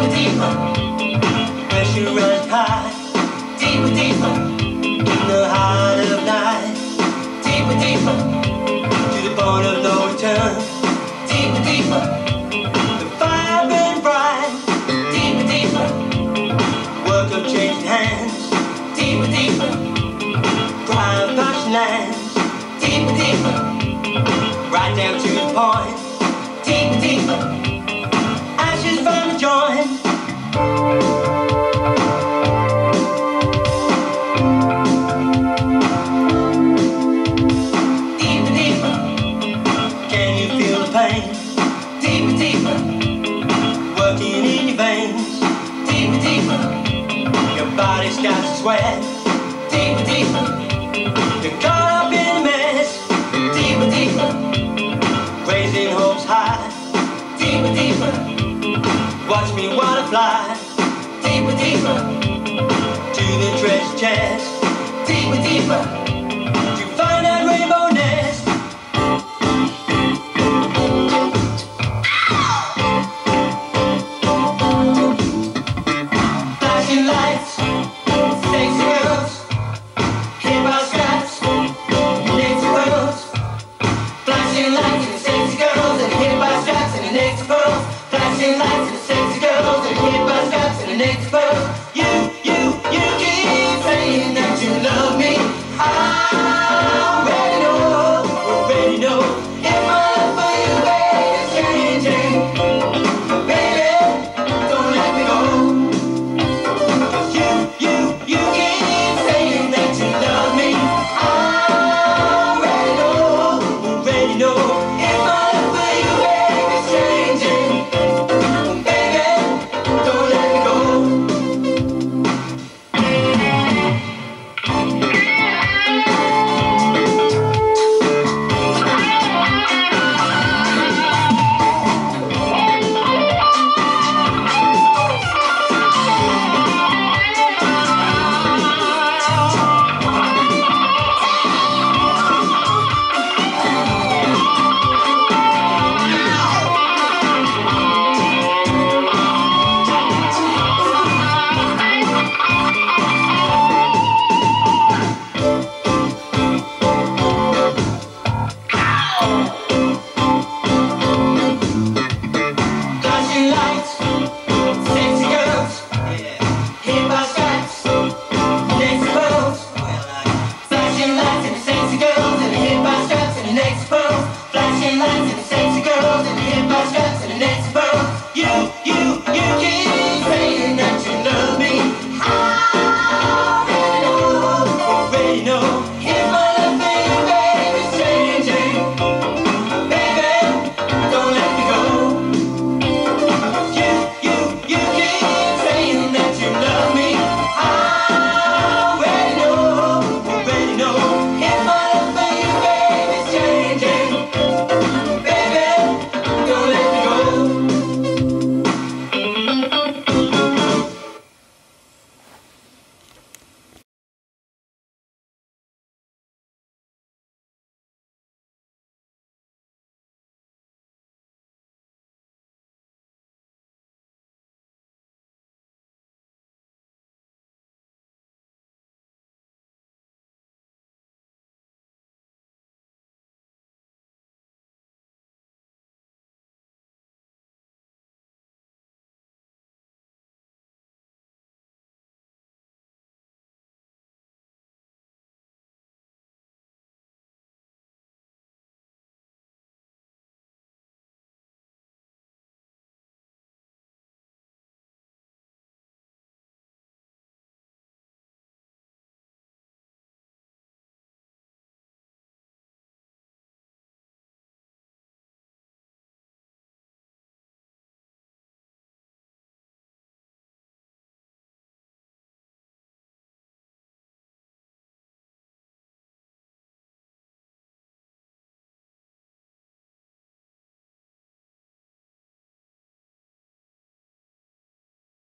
Deeper, deeper. Pressure runs high. Deeper, deeper. In the heart of night. Deeper, deeper. In your veins. Deeper, deeper. Your body starts to sweat. Deeper, deeper. You're caught up in a mess. Deeper, deeper. Raising hopes high. Deeper, deeper. Watch me wanna fly. Deeper, deeper. To the treasure chest. Deeper, deeper. Straps and the next pearls. You